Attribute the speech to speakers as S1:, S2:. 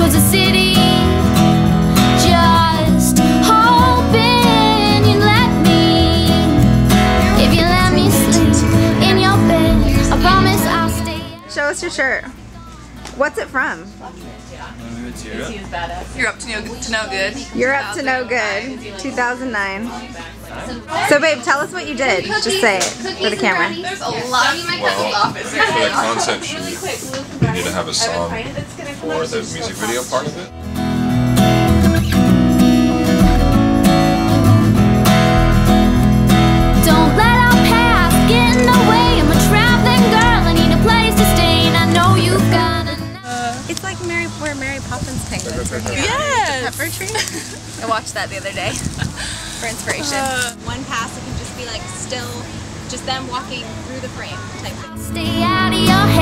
S1: on the dress.
S2: towards the city. Just hoping you let me. If you let me sleep in your bed, I promise I'll stay.
S3: Show us your shirt. What's it from?
S1: You're up to no, to no good.
S3: You're up to no good. 2009. So babe, tell us what you did. Just say it for the camera.
S1: There's a lot of
S4: Well, for the concept shoot, you need to have a song for the music video part of it.
S2: Don't let our past get in the way. I'm a traveling girl. I need a place to stay, I know you've got enough.
S3: It's like Mary where Mary Poppins penguins are here.
S1: Yes.
S3: Pepper tree.
S1: I watched that the other day for inspiration.
S5: Uh, one pass it can just be like still just them walking through the frame type thing.
S2: Stay out of your head. I'll be